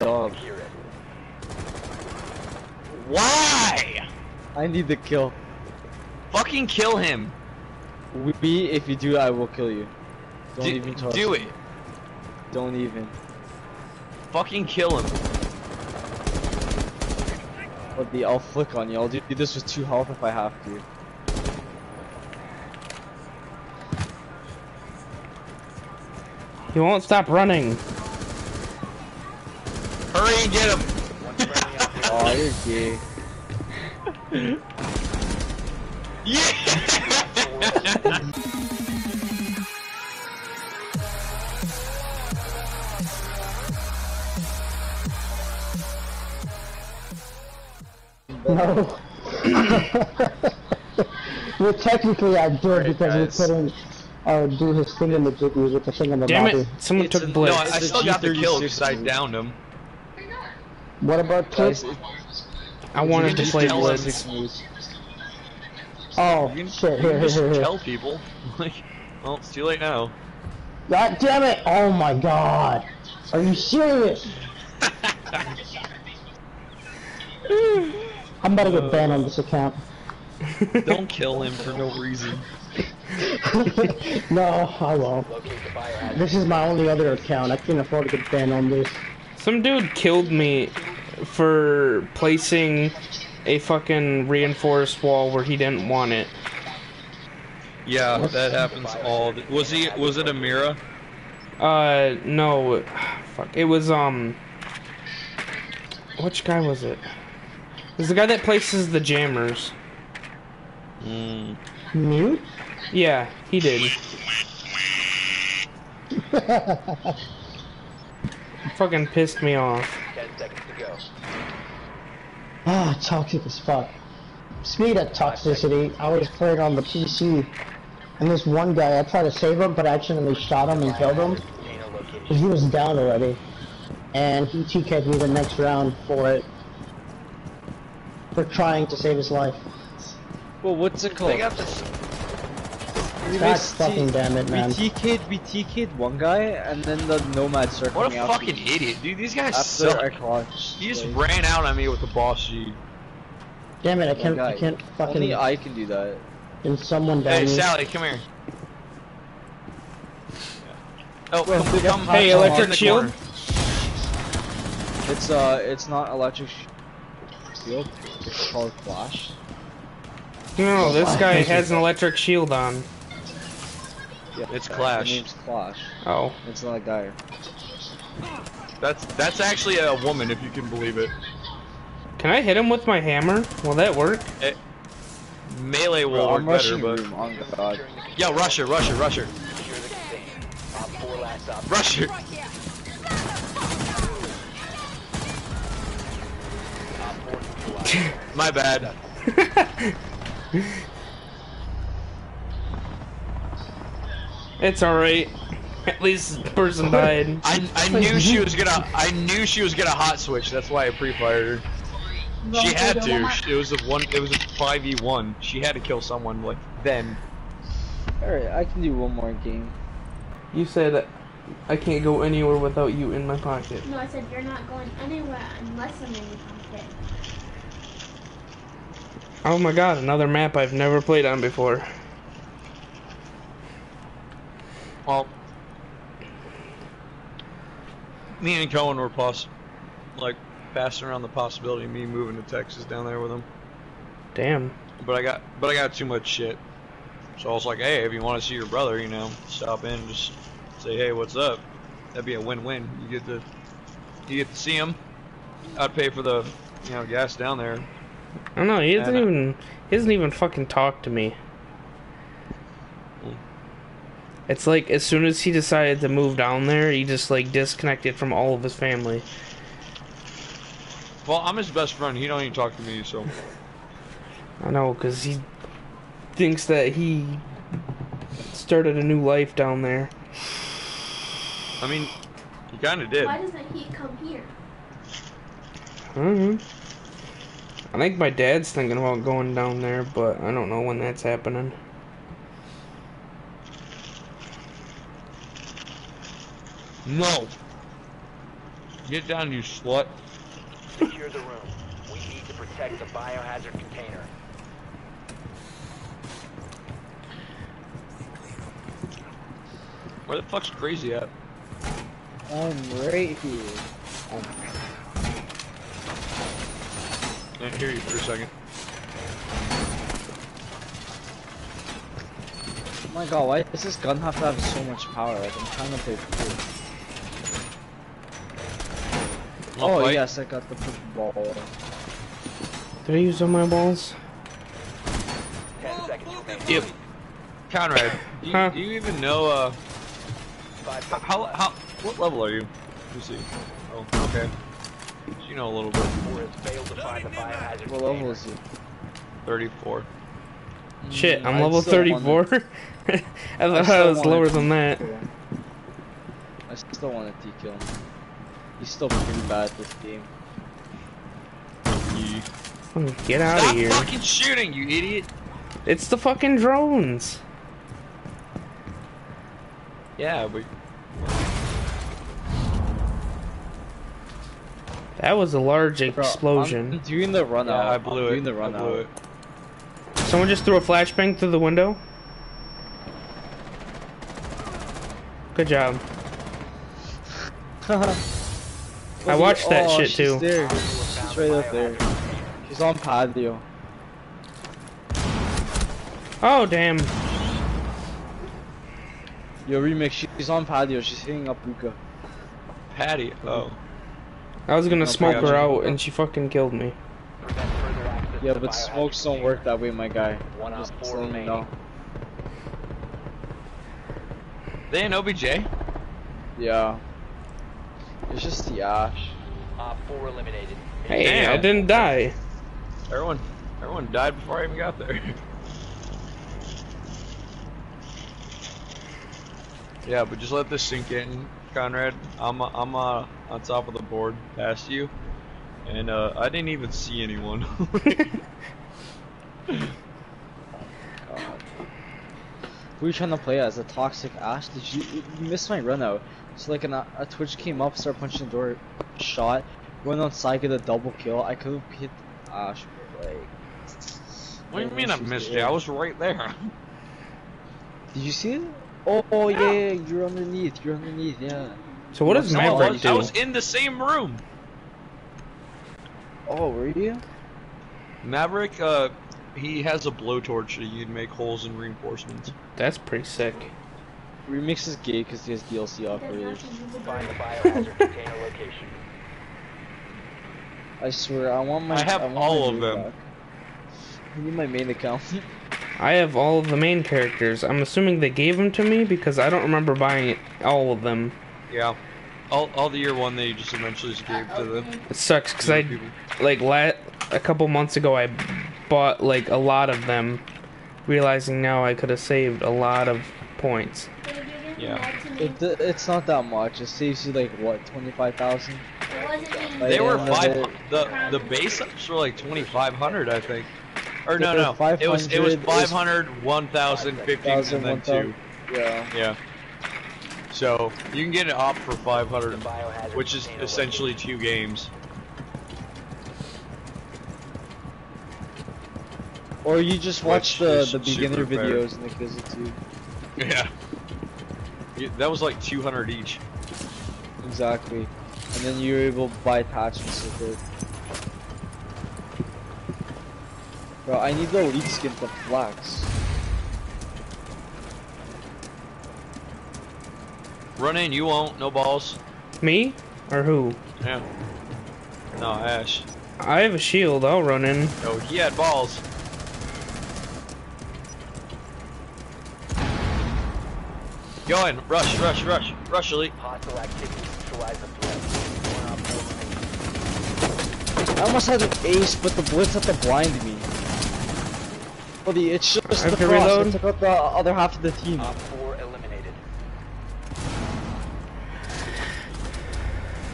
dog. Why? I need the kill. Fucking kill him. We, if you do, I will kill you. Don't Do, even touch do it. Don't even. Fucking kill him. But the, I'll flick on you. I'll do this with two health if I have to. He won't stop running. Hurry and get him. Oh, you're gay. Yeah. No. well, technically I did Alright, because guys. we couldn't uh, do his thing in the jiggy with the thing in the Damn body. it! Someone It's took a- Blitz. no, I, I It's a still got the kill G36 because I downed him. What about Guys, I wanted to play tell Blitz. Oh, You can, shit, you here, can just here, here. tell people. Like, well, it's too late now. God damn it! Oh my god! Are you serious? I'm about to get uh. banned on this account. Don't kill him for no reason. no, I won't. This is my only other account. I can't afford to get banned on this. Some dude killed me for placing a fucking reinforced wall where he didn't want it. Yeah, that happens all. The, was he? Was it a Mira? Uh, no, fuck. It was um, which guy was it? It was the guy that places the jammers. Mm. Mute? Yeah, he did. Fucking pissed me off. Ah, toxic as fuck. Speed of toxicity, I was playing on the PC, and this one guy, I tried to save him, but I accidentally shot him and killed him. 'cause he was down already. And he TK'd me the next round for it. For trying to save his life. Well, what's it called? They. We God fucking damn it, man. We TK'd, we TK'd one guy, and then the Nomad circled What a me after- fucking idiot, dude! These guys After suck. I. He just like, ran out on me with the boss G. Damn it, I can't. I can't fucking, Only I can do that. And someone down Hey, me. Sally, come here. Oh, Well, come, we come, Hey, electric shield? corner. It's uh, it's not electric shield. It's called flash. No, this guy has an electric shield on. Yeah, It's uh, the Clash. name's Clash. Oh. It's not a guy. That's that's actually a woman, if you can believe it. Can I hit him with my hammer? Will that work? Eh, melee will Bro, work I'm better, but room. On God. yeah, rusher, rusher, rush her, rush her, rush her. My bad. It's alright. At least the person died. I I knew she was gonna I knew she was gonna hot switch. That's why I pre-fired her. She had to. It was a one. It was a five v one. She had to kill someone like then. Alright, I can do one more game. You said I can't go anywhere without you in my pocket. No, I said you're not going anywhere unless I'm in your pocket. Oh my god, another map I've never played on before. Well, me and Cohen were poss like passing around the possibility of me moving to Texas down there with him. Damn. But I got but I got too much shit. So I was like, hey, if you want to see your brother, you know, stop in, and just say, hey, what's up? That'd be a win-win. You get to you get to see him. I'd pay for the you know gas down there. I don't know, he doesn't Yeah, uh, no. even he doesn't even fucking talk to me. Hmm. It's like as soon as he decided to move down there, he just like disconnected from all of his family. Well, I'm his best friend. He don't even talk to me, so I know, cause he thinks that he started a new life down there. I mean, he kind of did. Why doesn't he come here? hmm I think my dad's thinking about going down there, but I don't know when that's happening. No. Get down, you slut. Secure the room. We need to protect the biohazard container. Where the fuck's crazy at? I'm right here. I didn't hear you for a second. Oh my god, why does this gun have to have so much power? Like, I'm trying to play pool. Wanna Oh fight? yes, I got the purple ball. Did I use all my balls? Ten seconds remaining. Yep. Conrad, do you, Huh? do you even know, uh, Five how, seconds how, left. how, what level are you? Let me see. Oh, okay. So you know a little bit. Four has failed to find the biohazard What level is it? 34. Shit, Mm, I'm I'd level 34. I thought I still was lower than that. I still want to kill him. He's still pretty bad at this game. Yeah. Get out Stop of here. fucking shooting, you idiot! It's the fucking drones. Yeah, but That was a large Bro, explosion. I'm doing the run yeah, out. I blew I'm it. Doing the run I blew out. it. Someone just threw a flashbang through the window. Good job. I watched that oh, shit she's too. There. She's right up there. She's on patio. Oh damn. Yo, remix. She's on patio. She's hitting up Luca. Patty. Oh. I was gonna No, smoke her out and she fucking killed me. Prevent further access Yeah, but smokes don't work that way, my guy. One Just four letting remaining. know. They in OBJ? Yeah. It's just the ash. Op four eliminated. Hey, I didn't die. Everyone, everyone died before I even got there. yeah, but just let this sink in, Conrad. I'm uh, I'm uh, on top of the board past you, and uh, I didn't even see anyone. God. Who are you trying to play as? A toxic ash? Did you you you missed my run out? So like an, a Twitch came up, started punching the door, shot, went outside, get a double kill. I could have hit Ash, but like. what do you mean I missed there. you? I was right there. Did you see it? Oh, oh yeah, yeah, you're underneath. You're underneath. Yeah. So what does No, I Maverick was, I was in the same room. Oh, were you? Maverick, uh, he has a blowtorch that you'd make holes in reinforcements. That's pretty sick. Remix is gay because he has DLC There's operators. nothing visible. Find the biohazard container location. I swear, I want my. I have want all of them. back. I need my main account. I have all of the main characters. I'm assuming they gave them to me because I don't remember buying it, all of them. Yeah. All, all the year one they just eventually just gave to the It sucks because I people. like la- a couple months ago I bought like a lot of them, realizing now I could have saved a lot of points. They didn't Yeah. lie to me. It, it's not that much. It saves you like what, twenty five thousand? It wasn't me. Like, They were yeah, five. The the base ups were like twenty five hundred, I think. Or no, no, it was it was 500, it was 500, 1,000, 15, and 1,000, then two. Yeah. Yeah. So you can get it op for five The hundred, biohazard which is essentially two games. Or you just watch Which the is the beginner super fair. videos and it gives it to you. Yeah. Yeah, That was like two hundred each. Exactly. And then you're able to buy attachments with it. Bro, I need the elite skin to flax. Run in, you won't. No balls. Me or who? Yeah. No, Ash. I have a shield. I'll run in. Oh, he had balls. Go in, rush, rush, rush, rush, elite. Hostile activity. Neutralize the threat. One op four remaining. I almost had an ace, but the blitz had to blind me. Buddy, it's just I have the to cross. reload? I took out the other half of the team. Op four eliminated.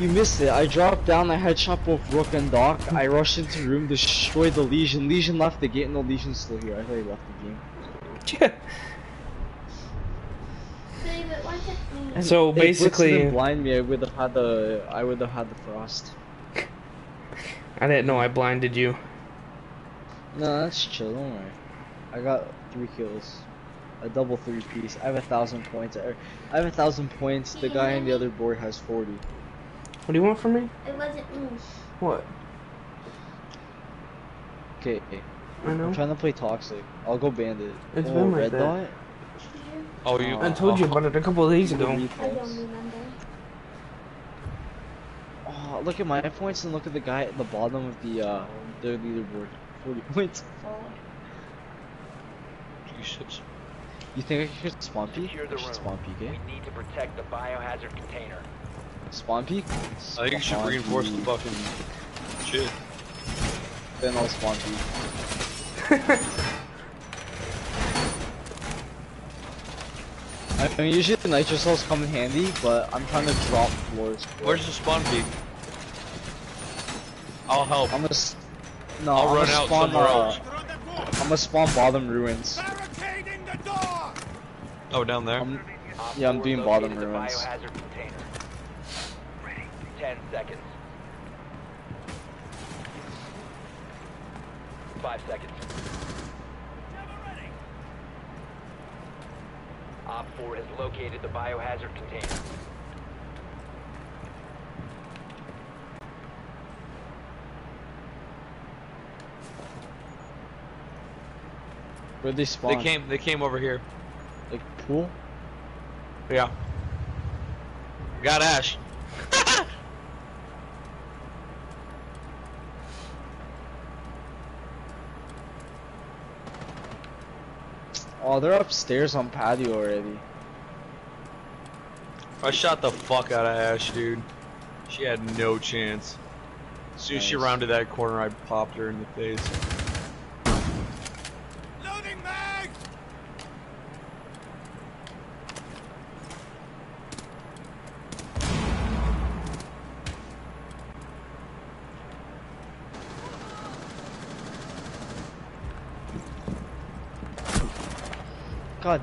You missed it. I dropped down, I headshot both Rook and Doc. I rushed into the room, destroyed the Lesion. Lesion left the gate, and the Lesion's still here. I thought he left the game. So, but why can't we? So If Blitz basically, didn't blind me, I would have had the I would have had the frost. I didn't know I blinded you. No, that's chill. Don't worry. I got three kills, a double three piece. I have a thousand points. I I have a thousand points. The guy on the other board has forty. What do you want from me? It wasn't me. What? Okay, I know. I'm trying to play toxic. I'll go bandit. It's oh, been like red that. dot. Oh, you. I told you about it a couple of days ago. I don't remember. Oh, look at my points and look at the guy at the bottom of the uh the leaderboard. Forty points. Four. Jesus. You think I could spawn peek? Secure I the room. spawn peek, We eh? need to protect the biohazard container. Spawn peek? I think you should Spawn reinforce the fucking shit. Then I'll spawn peek. I mean, usually the nitro cells come in handy, but I'm trying to drop floors. Where's the spawn peak? I'll help. I'm gonna. s- No, I'll I'm run gonna out spawn, somewhere uh, else. I'm gonna spawn bottom ruins. Oh, down there. I'm, Yeah, I'm four doing located bottom the ruins. Biohazard container. Ten seconds. Five seconds. Op 4 has located the biohazard container. where'd they spawn? They came. They came over here. Like pool? Yeah. Got Ash. Oh, they're upstairs on patio already. I shot the fuck out of Ash, dude. She had no chance. As soon as she rounded that corner, I popped her in the face.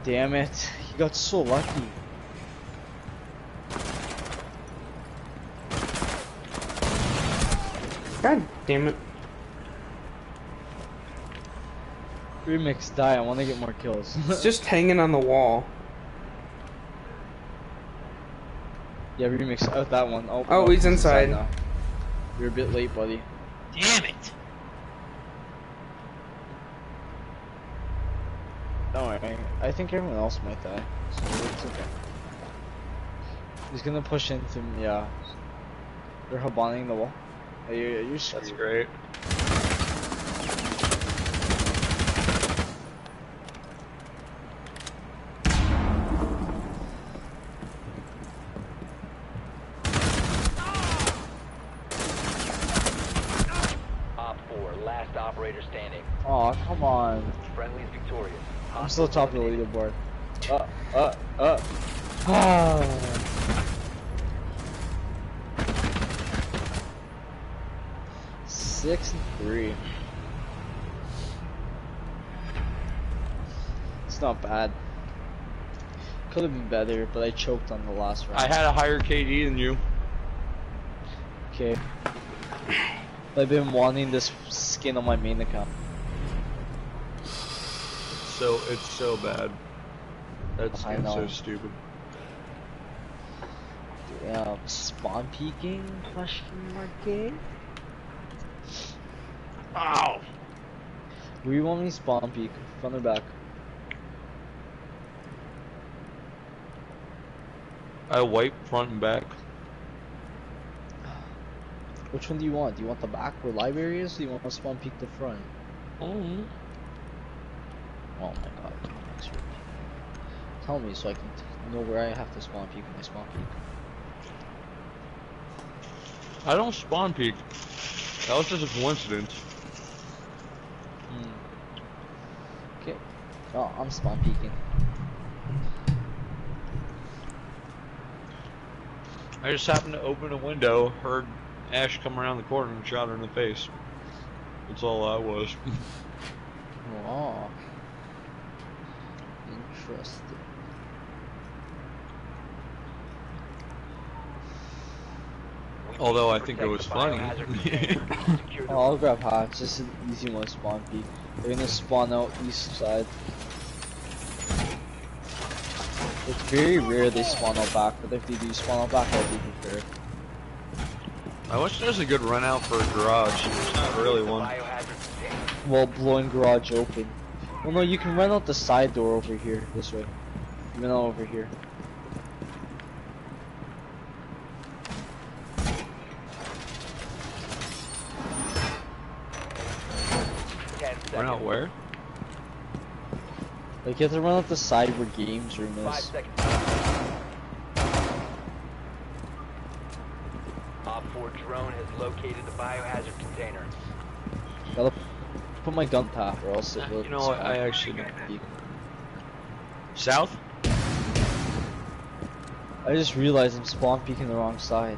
God damn it. He got so lucky. God damn it. Remix die, I wanna get more kills. It's just hanging on the wall. yeah, remix out that one. Oh, Oh, he's inside. now. You're a bit late, buddy. Damn it! Don't worry. I think everyone else might die. So it's okay. He's gonna push into me, yeah. They're habaning the wall. Are you, are you That's great. Op 4, last operator standing. Aw, come on. Friendly's victorious. I'm still top of the leaderboard. Uh, uh, uh. Ah. Six and three. It's not bad. Could have been better, but I choked on the last round. I had a higher KD than you. Okay. I've been wanting this skin on my main account. So it's so bad. That's I I'm so stupid. Yeah, spawn peeking? Question mark? eh? Ow! We you want me to spawn peek? from the back? I wipe front and back. Which one do you want? Do you want the back where library is? Or do you want to spawn peek the front? Oh. Oh my god. That's rude. Tell me so I can t- know where I have to spawn peek when I spawn peek. I don't spawn peek. That was just a coincidence. Hmm. Okay. Oh, I'm spawn peeking. I just happened to open a window, heard Ash come around the corner and shot her in the face. That's all I was. trust. Although I think it was funny. Oh, I'll grab hot. It's just an easy one to spawn peek. They're gonna spawn out east side. It's very rare they spawn out back, but if they do spawn out back, I'll be prepared. I wish there's a good run out for a garage. There's not really one. Well, blowing garage open. Well, no, you can run out the side door over here, this way. Run out over here. Run out where? Like, you have to run out the side where games room is. Five seconds. Op 4 drone has located the biohazard container. Gotta put my gun tap, or else it uh, will. You know what? I spawn. actually don't. South? I just realized I'm spawn peeking the wrong side.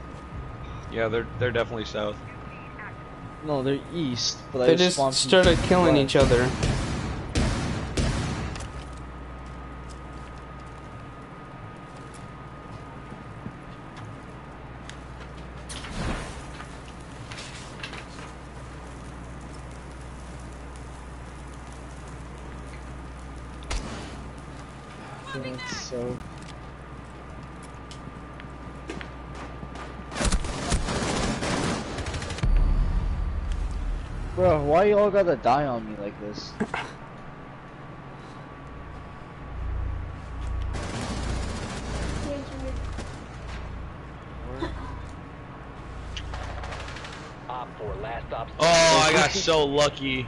Yeah, they're they're definitely south. No, they're east, but I They just spawn just started killing each other. Feeling so. Bro, why y'all gotta die on me like this? Op 4 last op. Oh, I got so lucky.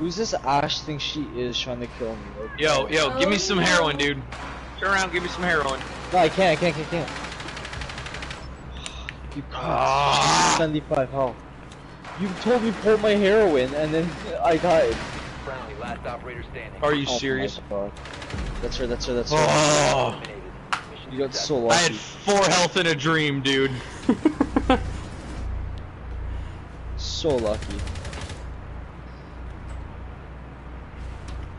Who's this Ash think she is trying to kill me? Like, Yo, yo, give me some Oh, heroin, dude. Turn around, give me some heroin. No, I can't, I can't, I can't. You Ah. 75 health. You told me pull my heroin and then I died. Friendly, last operator standing. Are you Oh serious? That's her, that's her, that's her. Oh, You got so successful. I had four health in a dream, dude. So lucky.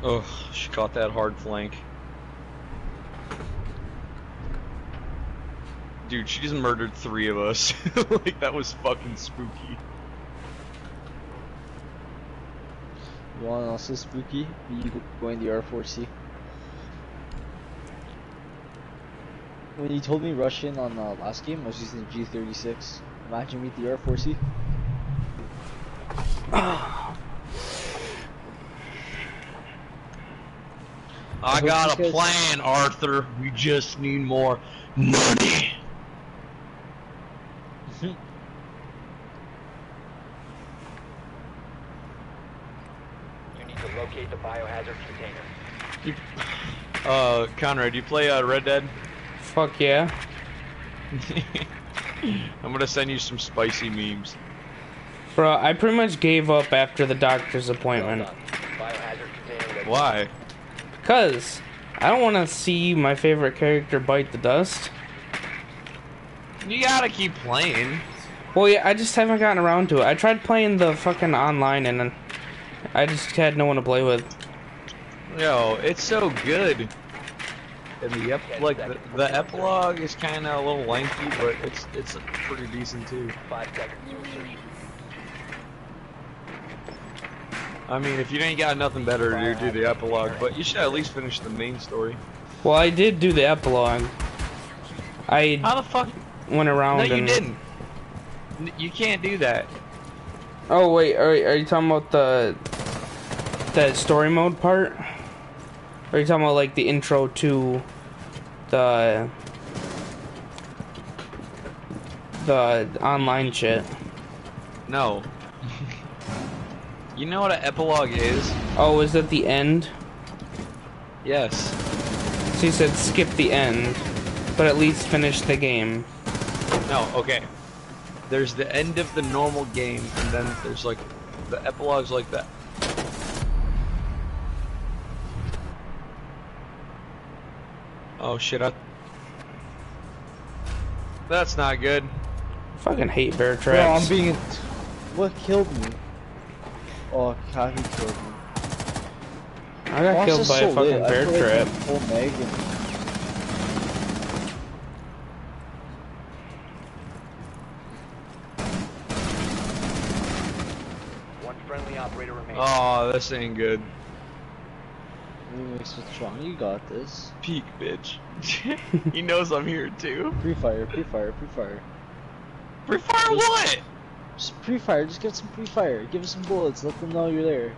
Oh, she caught that hard flank. Dude, she just murdered three of us. like, that was fucking spooky. You want also spooky? You going the R4C? When you told me Russian on uh, last game, I was using the G36. Imagine me the R4C. I hope got a plan, Arthur. We just need more money. You need to locate the biohazard container. You- Uh, Conrad, you play uh, Red Dead? Fuck yeah. I'm gonna send you some spicy memes. Bro, I pretty much gave up after the doctor's appointment. done. Biohazard container. Why? Because I don't want to see my favorite character bite the dust. You gotta keep playing. Well, yeah, I just haven't gotten around to it. I tried playing the fucking online and then I just had no one to play with. Yo, it's so good. And the ep- like the, the epilogue is kind of a little lengthy, but it's it's pretty decent too. Five seconds to insertion. I mean, if you ain't got nothing better to do, do the epilogue, but you should at least finish the main story. Well, I did do the epilogue. I How the fuck? went around No, you and... didn't. You can't do that. Oh wait, are, are you talking about the the story mode part? Or are you talking about like the intro to the the online shit? No. You know what an epilogue is? Oh, is that the end? Yes. So you said skip the end, but at least finish the game. No. Okay. There's the end of the normal game, and then there's like the epilogues like that. Oh shit! I... That's not good. Fucking hate bear Bro, I'm being. What killed me? Oh, Kathy killed me. I got killed by so a fucking lit. bear trap. Like One friendly operator remains. Oh, this ain't good. What's wrong? You got this. Peek, bitch. he knows I'm here too. Pre-fire, pre-fire, pre-fire. Pre-fire what? Just pre-fire, just give some pre-fire. Give us some bullets, let them know you're there.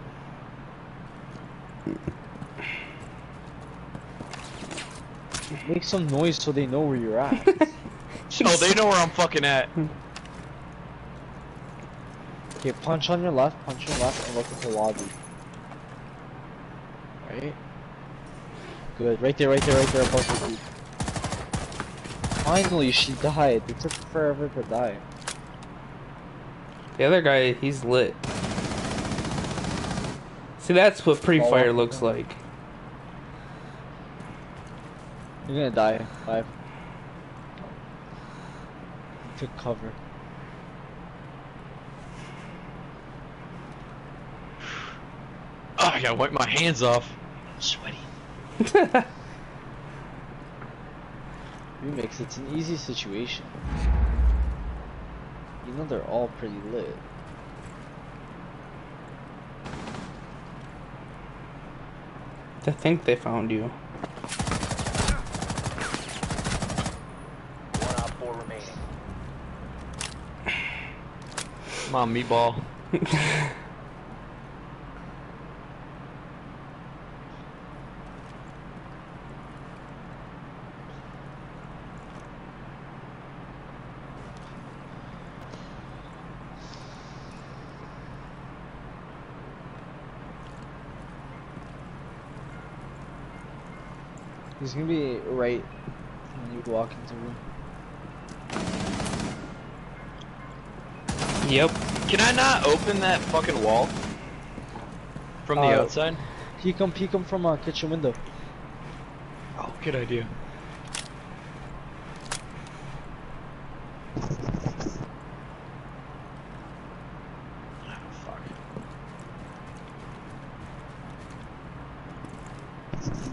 Make some noise so they know where you're at. Oh, they know where I'm fucking at. okay, punch on your left, punch on your left, and look at the lobby. Right? Good, right there, right there, right there, above the. Finally, she died. It took forever to die. The other guy, he's lit. See, that's what pre-fire looks like. You're gonna die. Five. Took cover. Oh, I gotta wipe my hands off. Sweaty. Remix, it's an easy situation. You know they're all pretty lit. I think they found you. One op four remaining. Come on, meatball. He's gonna be right when you walk into the room. Yep. Can I not open that fucking wall? From the Uh, outside? Peek him, peek him from a kitchen window. Oh, good idea. Ah, fuck.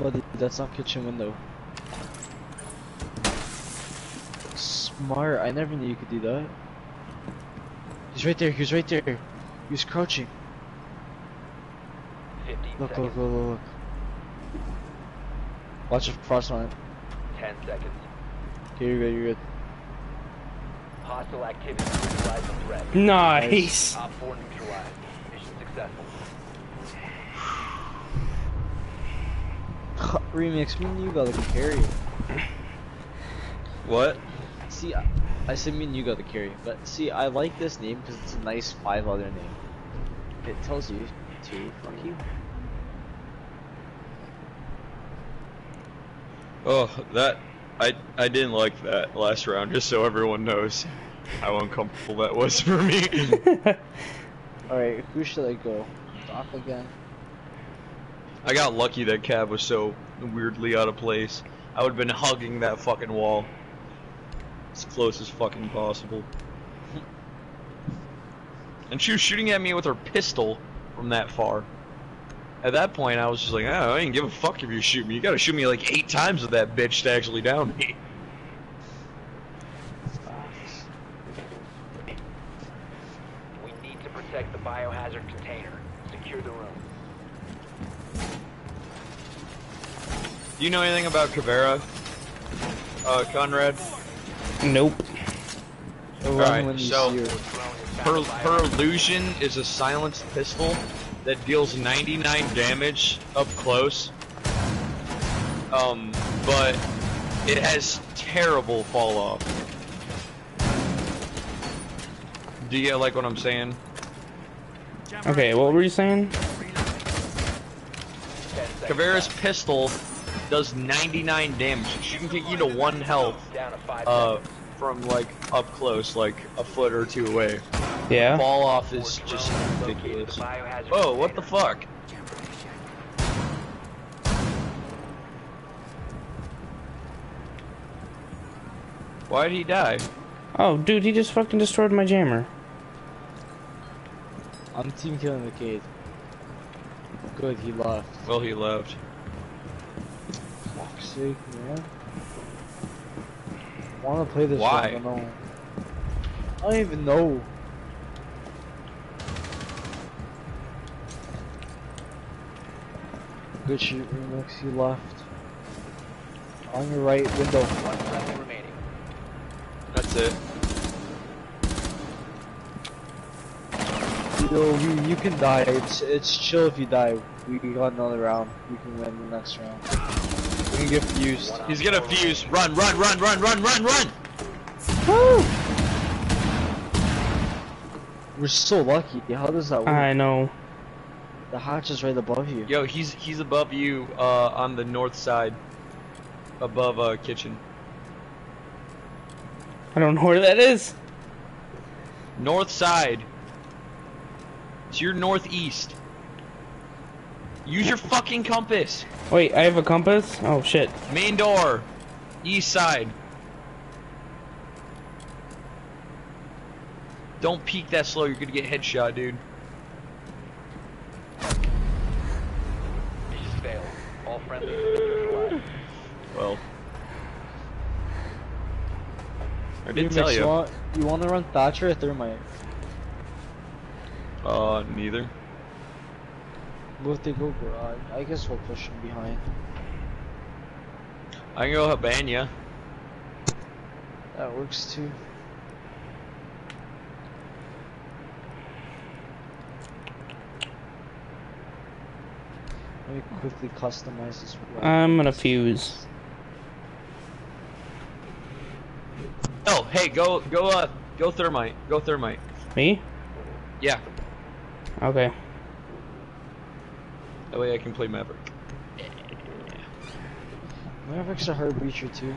Buddy, that's not kitchen window. Smart, I never knew you could do that. He's right there, he's right there. He's crouching. Look, look, seconds. look, look, look. Watch the frost on it. 10 seconds. Okay, you're good, you're good. Hostile activity. Neutralize the threat. Nice. Op 4 neutralized. Mission successful. Remix, me and you got the carry. What? See, I, I said me and you got the carry, but see, I like this name because it's a nice five letter name. It tells you to fuck you. Oh, that I I didn't like that last round. Just so everyone knows how uncomfortable that was for me. Alright, who should I go? Doc again? I got lucky that Cav was so weirdly out of place. I would have been hugging that fucking wall as close as fucking possible. And she was shooting at me with her pistol from that far. At that point, I was just like, oh, I didn't give a fuck if you shoot me. You gotta shoot me like eight times with that bitch to actually down me. Facts. We need to protect the biohazard container. Secure the room. Do you know anything about Caveira? Uh, Conrad? Nope. Alright, so- her. Her, found by her Luison is a silenced pistol that deals 99 damage up close. Um, but it has terrible fall off. Do you like what I'm saying? Okay, what were you saying? 10 seconds Caveira's left. pistol does 99 damage. She can take you to one health Down to 5 uh, from like up close, like a foot or two away. Yeah. Fall off is just ridiculous. biohazard Whoa, what the fuck? Why did he die? Oh, dude, he just fucking destroyed my jammer. I'm team killing the kid. Good, he left. Well, he left sake, man. I wanna play this Why? One, I, don't I don't even know. Good shoot, Remix, you left. On your right window. One friendly remaining. That's it. Yo, you, you can die. It's it's chill if you die. We got another round. We can win the next round. We can get fused. One He's gonna fuse. Run, run, run, run, run, run, run! We're so lucky. How does that work? I know. The hatch is right above you. Yo, he's he's above you uh, on the north side, above uh, kitchen. I don't know where that is. North side. It's your northeast. Use your fucking compass. Wait, I have a compass? Oh shit. Main door. East side. Don't peek that slow, you're gonna get headshot, dude. Mission failed. All friendly. Well. I Remix, did tell You you. want, you want to run Thatcher or Thermite? Uh, neither. Both they go garage. I guess we'll push them behind. I can go Hibana. That works too. Let me quickly customize this. weapon. I'm gonna fuse. Oh, hey, go, go, uh, go thermite. Go thermite. Me? Yeah. Okay. That way I can play Maverick. Mavericks a hard breacher too.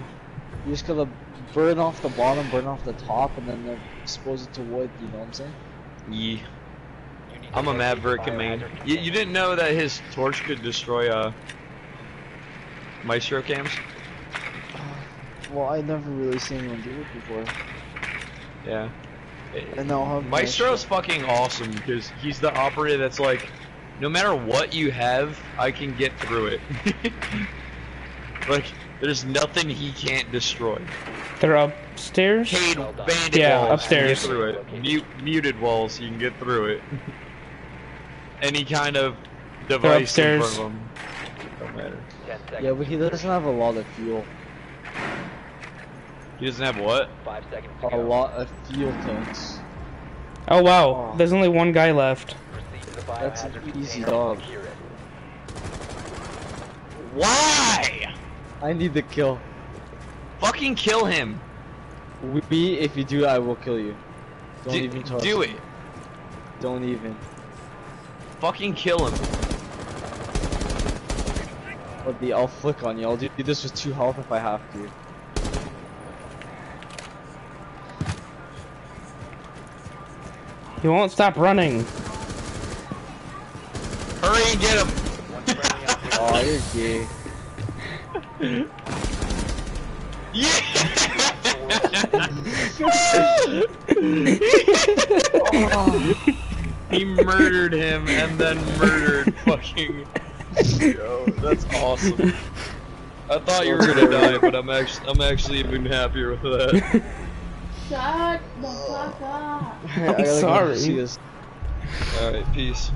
You just gotta burn off the bottom, burn off the top, and then uh, expose it to wood. You know what I'm saying? Yeah. You need to I'm a Maverick the in You, you didn't know that his torch could destroy, uh, Maestro cams? Well, I never really seen anyone do it before. Yeah. And now have Maestro's fucking awesome because he's the operator that's like, no matter what you have, I can get through it. like, there's nothing he can't destroy. They're upstairs? Kaid, Well bandit Yeah, walls, upstairs. you can get through it. Mute, muted walls, you can get through it. Any kind of device in upstairs. front of him. Don't matter. Yeah, but he doesn't have a lot of fuel. He doesn't have what? Five seconds A lot of fuel tanks. Oh wow, Oh. there's only one guy left. Proceed to the That's an easy dog. and secure it. Why? I need the kill. Fucking kill him. We, if you do, I will kill you. Don't Do, even trust do me. it. Don't even. Fucking kill him. But the, I'll flick on you. I'll do this with two health if I have to. He won't stop running. Hurry and get him. One friendly operator Oh, you're gay. he murdered him and then murdered fucking. Yo, that's awesome. I thought you were gonna die, but I'm actually I'm actually even happier with that. Shut the fuck up. I gotta sorry. see this. All right, peace.